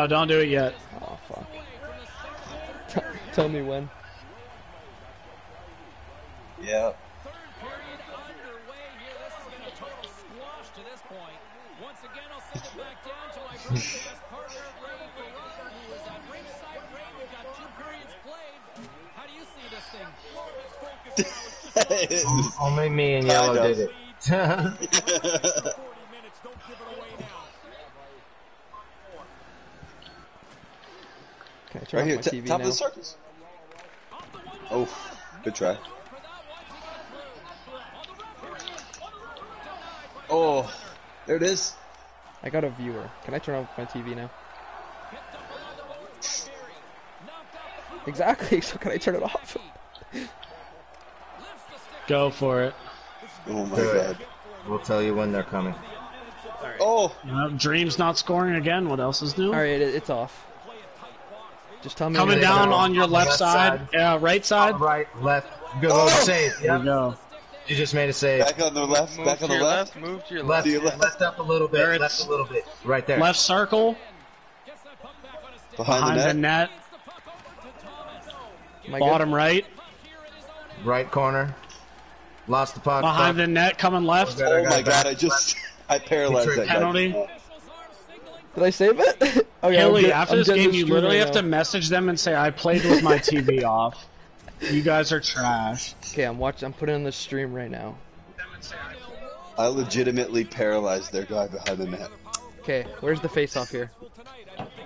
No, don't do it yet. Oh fuck. T tell me when. Yeah. Only me and Kind Yellow of. did it. Can I turn right off here, my t- TV top now? of the circles. Oh, good try. Oh, there it is. I got a viewer. Can I turn off my TV now? Exactly. So can I turn it off? Go for it. Oh my Do it. god. We'll tell you when they're coming. Oh, You know, Dream's not scoring again. What else is new? All right, it, it's off. Just tell me. Coming when down on your left, Left side. side. Yeah, right side. Right, left, go, Oh! save. There you go. You just made a save. back on the left, Move back to on the your left. left. Move to your Left, left. Left. left up a little bit. There left a little bit. Right there. Left circle Behind, behind the the net. net. Am good? Bottom right. Right corner. Lost the puck. Behind puck. the net. Coming left. Oh, okay. Oh my god. I just I paralyzed that guy. Penalty. Did I save it? okay, I'm after I'm this game, you literally right have to message them and say, I played with my TV off. You guys are trash. Okay, I'm watching. I'm putting on the stream right now. I legitimately paralyzed their guy behind the net. Okay, where's the face off here?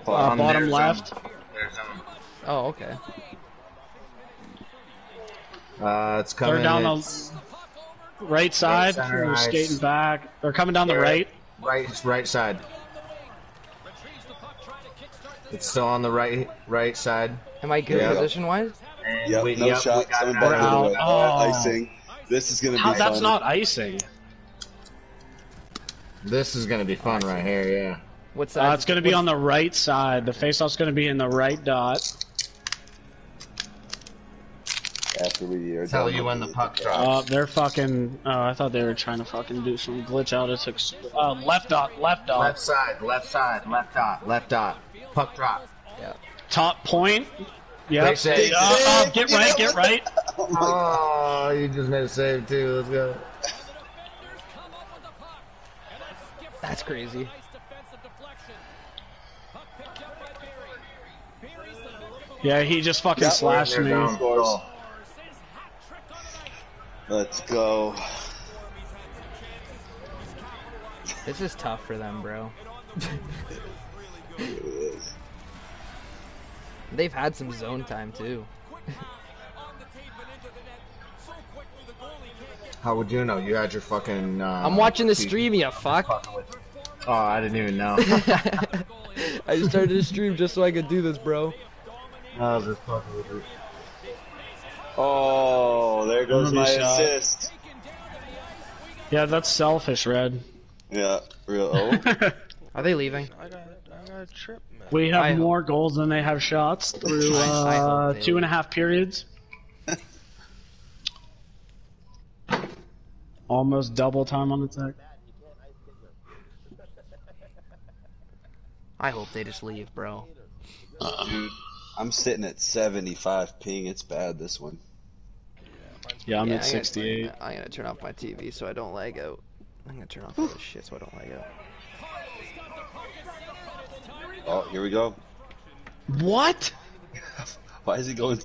Uh, bottom left. them. There's. Oh, okay. Uh, it's coming. They're down the right side. center They're skating back. They're coming down the They're- right. right, right side. It's still on the right, right side. Am I good Yeah. position wise? And Yep, we, no yep, we shot. got Coming that back out. to the out. right. Oh. Icing. This is gonna How, be that's fun. not icing. This is gonna be fun right here, yeah. What's that? Uh, it's going to be on the right side. The face-off's going to be in the right dot. After we are Tell done you when the it. puck Uh, drops. they're fucking. Oh, I thought they were trying to fucking do some glitch out. It took uh, left dot, left dot, Left side, left side, left dot, left dot. Puck drop. top point. Yeah. Great save. Uh, uh, get right, get right. Oh Oh, you just made a save too. Let's go. That's crazy. Yeah, he just fucking Yeah, slashed me. Let's go. This is tough for them, bro. They've had some zone time too. How would you know? You had your fucking. Uh, I'm watching the stream, you fuck. Oh, I didn't even know. I just started to stream just so I could do this, bro. I was just fucking with you. Oh, there goes Enemy my shot. assist. Yeah, that's selfish, Red. Yeah, real. Oh, Are they leaving? I got, I got a trip, man. We have I hope- more goals than they have shots through I hope uh, they two and a half periods. Almost double time on the attack. I hope they just leave, bro. dude, I'm sitting at 75 ping. It's bad this one. Yeah, I'm Yeah, at gonna- 68. I'm gonna turn off my TV so I don't lag out. I'm gonna turn off all this shit so I don't lag out. Oh, here we go. What? Why is he going